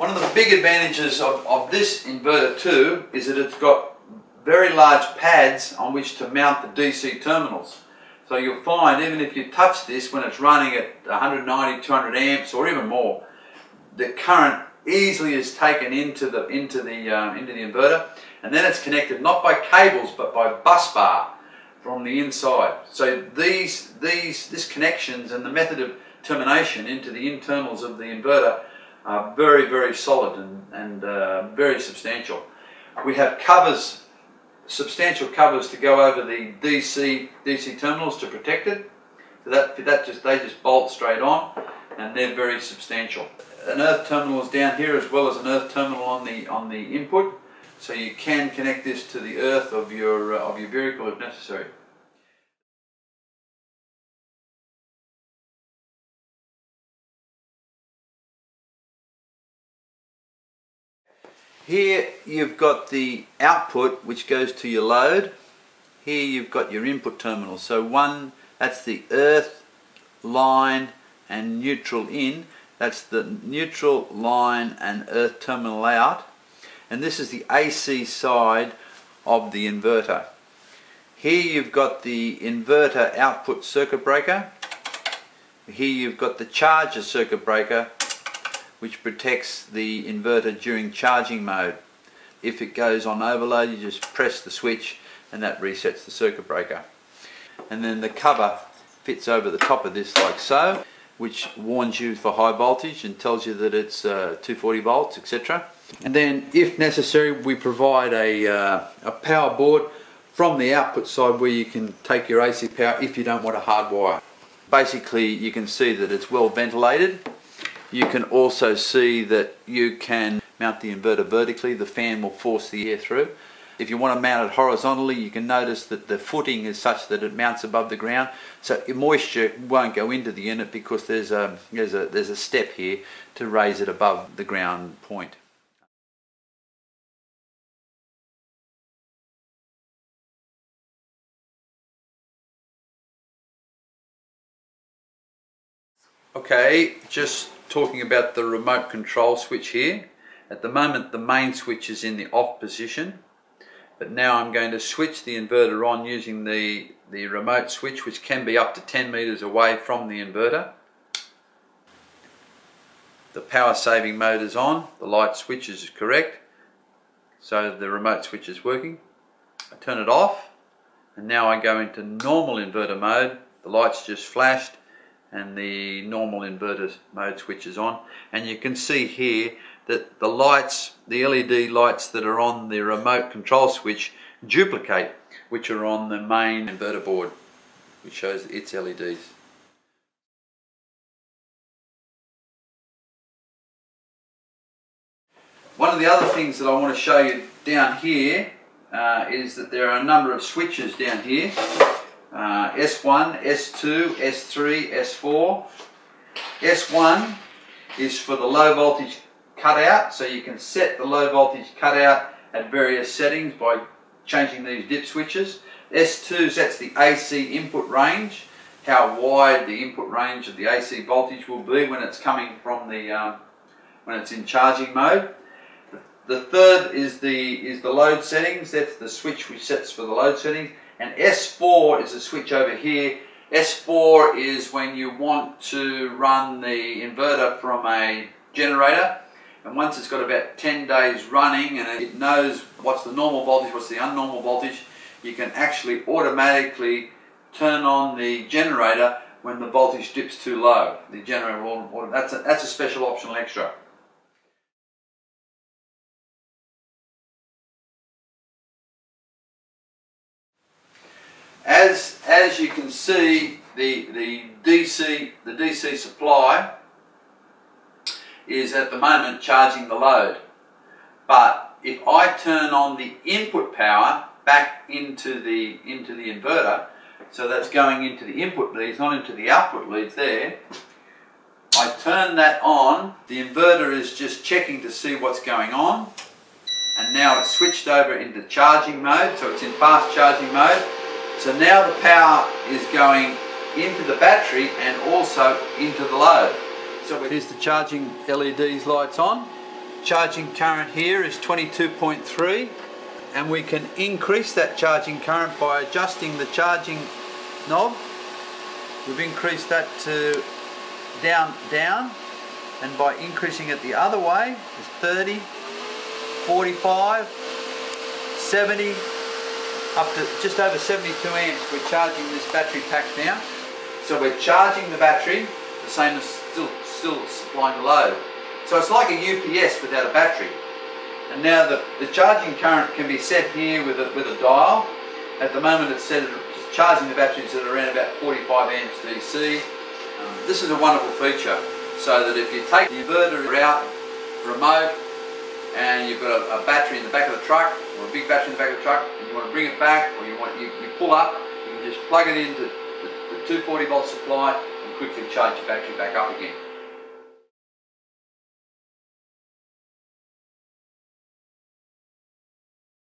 One of the big advantages of, of this inverter too is that it's got very large pads on which to mount the DC terminals. So you'll find even if you touch this when it's running at 190, 200 amps or even more, the current easily is taken into the into the um, into the inverter, and then it's connected not by cables but by bus bar from the inside. So these these this connections and the method of termination into the internals of the inverter are very very solid and and uh, very substantial. We have covers, substantial covers to go over the DC DC terminals to protect it. So that that just they just bolt straight on, and they're very substantial an earth terminal is down here as well as an earth terminal on the on the input so you can connect this to the earth of your uh, of your vehicle if necessary. Here you've got the output which goes to your load. Here you've got your input terminal. So one, that's the earth, line and neutral in that's the neutral line and earth terminal out. And this is the AC side of the inverter. Here you've got the inverter output circuit breaker. Here you've got the charger circuit breaker which protects the inverter during charging mode. If it goes on overload you just press the switch and that resets the circuit breaker. And then the cover fits over the top of this like so which warns you for high voltage and tells you that it's uh, 240 volts, etc. And then, if necessary, we provide a, uh, a power board from the output side where you can take your AC power if you don't want a hard wire. Basically, you can see that it's well ventilated. You can also see that you can mount the inverter vertically. The fan will force the air through. If you want to mount it horizontally, you can notice that the footing is such that it mounts above the ground, so moisture won't go into the unit because there's a, there's a, there's a step here to raise it above the ground point. Okay, just talking about the remote control switch here. At the moment the main switch is in the off position but now I'm going to switch the inverter on using the, the remote switch which can be up to 10 meters away from the inverter. The power saving mode is on, the light switch is correct, so the remote switch is working. I turn it off and now I go into normal inverter mode, the lights just flashed and the normal inverter mode switches on and you can see here that the lights, the LED lights that are on the remote control switch duplicate which are on the main inverter board which shows its LEDs. One of the other things that I want to show you down here uh, is that there are a number of switches down here. Uh, S1, S2, S3, S4. S1 is for the low voltage cutout, so you can set the low voltage cutout at various settings by changing these dip switches. S2 sets the AC input range, how wide the input range of the AC voltage will be when it's coming from the um, when it's in charging mode. The third is the is the load settings. That's the switch which sets for the load settings. And S4 is the switch over here. S4 is when you want to run the inverter from a generator and once it's got about 10 days running and it knows what's the normal voltage, what's the unnormal voltage, you can actually automatically turn on the generator when the voltage dips too low. The generator will, that's a, that's a special optional extra. As, as you can see, the, the DC, the DC supply is at the moment charging the load. But if I turn on the input power back into the, into the inverter, so that's going into the input leads, not into the output leads there, I turn that on, the inverter is just checking to see what's going on, and now it's switched over into charging mode, so it's in fast charging mode. So now the power is going into the battery and also into the load. So here's the charging LEDs lights on. charging current here is 22.3 and we can increase that charging current by adjusting the charging knob. We've increased that to down, down and by increasing it the other way is 30, 45, 70, up to just over 72 amps we're charging this battery pack now. So we're charging the battery the same as still, still supplying the load. So it's like a UPS without a battery. And now the, the charging current can be set here with a, with a dial. At the moment it's set at, charging the batteries at around about 45 amps DC. Um, this is a wonderful feature so that if you take the inverter out remote and you've got a, a, battery in the back of the truck or a big battery in the back of the truck and you want to bring it back or you want you, you pull up, you can just plug it into the, the 240 volt supply and quickly charge your battery back up again.